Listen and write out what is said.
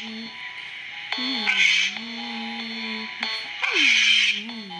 Mm-hmm. mm-hmm. mm-hmm.